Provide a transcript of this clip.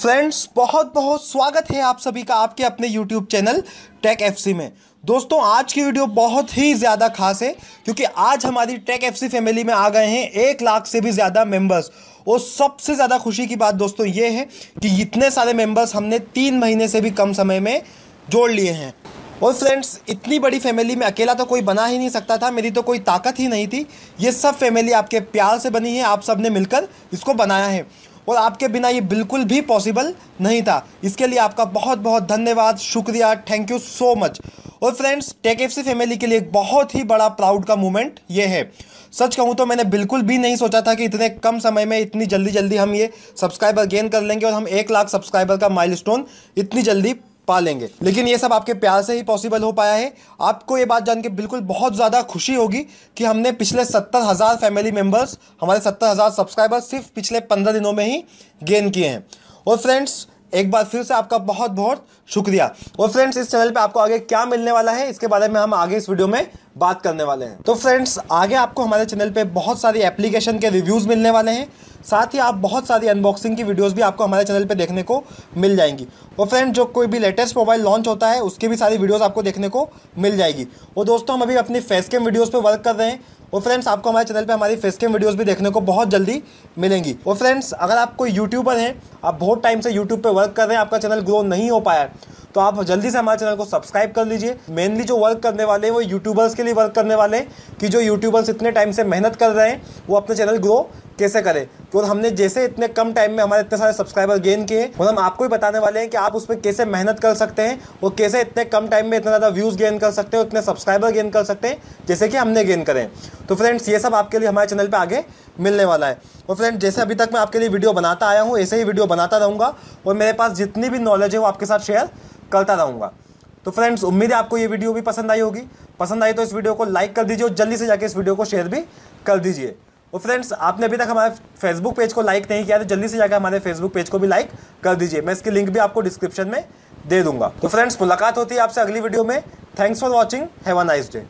Friends बहुत बहुत स्वागत है आप सभी का आपके अपने यूट्यूब चैनल टेक एफ़ में। दोस्तों, आज की वीडियो बहुत ही ज़्यादा खास है, क्योंकि आज हमारी टेक एफ़ फैमिली में आ गए हैं एक लाख से भी ज़्यादा मेंबर्स और सबसे ज़्यादा खुशी की बात दोस्तों ये है कि इतने सारे मेंबर्स हमने तीन महीने से भी कम समय में जोड़ लिए हैं। और फ्रेंड्स, इतनी बड़ी फैमिली में अकेला तो कोई बना ही नहीं सकता था, मेरी तो कोई ताकत ही नहीं थी। ये सब फैमिली आपके प्यार से बनी है, आप सबने मिलकर इसको बनाया है। और आपके बिना ये बिल्कुल भी पॉसिबल नहीं था। इसके लिए आपका बहुत बहुत धन्यवाद, शुक्रिया थैंक यू सो मच और फ्रेंड्स टेक एफ़ फैमिली के लिए एक बहुत ही बड़ा प्राउड का मोमेंट ये है। सच कहूँ तो मैंने बिल्कुल भी नहीं सोचा था कि इतने कम समय में इतनी जल्दी जल्दी हम ये सब्सक्राइबर गेन कर लेंगे और हम एक लाख सब्सक्राइबर का माइलस्टोन इतनी जल्दी पा लेंगे लेकिन ये सब आपके प्यार से ही पॉसिबल हो पाया है। आपको ये बात जान के बिल्कुल बहुत ज़्यादा खुशी होगी कि हमने पिछले सत्तर हज़ार फैमिली मेंबर्स हमारे सत्तर हज़ार सब्सक्राइबर्स सिर्फ़ पिछले पंद्रह दिनों में ही गेन किए हैं। और फ्रेंड्स एक बार फिर से आपका बहुत बहुत शुक्रिया। और फ्रेंड्स इस चैनल पे आपको आगे क्या मिलने वाला है, इसके बारे में हम आगे इस वीडियो में बात करने वाले हैं। तो फ्रेंड्स आगे आपको हमारे चैनल पे बहुत सारी एप्लीकेशन के रिव्यूज़ मिलने वाले हैं। साथ ही आप बहुत सारी अनबॉक्सिंग की वीडियोस भी आपको हमारे चैनल पे देखने को मिल जाएँगी। और फ्रेंड जो कोई भी लेटेस्ट मोबाइल लॉन्च होता है, उसकी भी सारी वीडियोस आपको देखने को मिल जाएगी। और दोस्तों, हम अभी अपनी फेस कैम वीडियोज़ पर वर्क कर रहे हैं। और फ्रेंड्स आपको हमारे चैनल पे हमारी फेस कैम वीडियोस भी देखने को बहुत जल्दी मिलेंगी। और फ्रेंड्स अगर आप कोई यूट्यूबर हैं, आप बहुत टाइम से यूट्यूब पर वर्क कर रहे हैं, आपका चैनल ग्रो नहीं हो पाया है तो आप जल्दी से हमारे चैनल को सब्सक्राइब कर लीजिए। मेनली जो वर्क करने वाले हैं, वो यूट्यूबर्स के लिए वर्क करने वाले हैं कि जो यूट्यूबर्स इतने टाइम से मेहनत कर रहे हैं, वो अपने चैनल ग्रो कैसे करें? तो हमने जैसे इतने कम टाइम में हमारे इतने सारे सब्सक्राइबर गेन किए, और हम आपको ही बताने वाले हैं कि आप उस पर कैसे मेहनत कर सकते हैं, और कैसे इतने कम टाइम में इतना ज़्यादा व्यूज़ गेन कर सकते हैं इतने सब्सक्राइबर गेन कर सकते हैं, जैसे कि हमने गेन करें। तो फ्रेंड्स ये सब आपके लिए हमारे चैनल पर आगे मिलने वाला है। और फ्रेंड जैसे अभी तक मैं आपके लिए वीडियो बनाता आया हूँ, ऐसे ही वीडियो बनाता रहूँगा, और मेरे पास जितनी भी नॉलेज है वो आपके साथ शेयर करता रहूँगा। तो फ्रेंड्स उम्मीद है आपको ये वीडियो भी पसंद आई होगी। पसंद आई तो इस वीडियो को लाइक कर दीजिए, और जल्दी से जाके इस वीडियो को शेयर भी कर दीजिए। और फ्रेंड्स आपने अभी तक हमारे फेसबुक पेज को लाइक नहीं किया तो जल्दी से जाकर हमारे फेसबुक पेज को भी लाइक कर दीजिए। मैं इसकी लिंक भी आपको डिस्क्रिप्शन में दे दूँगा। तो फ्रेंड्स मुलाकात होती है आपसे अगली वीडियो में। Thanks for watching have a nice day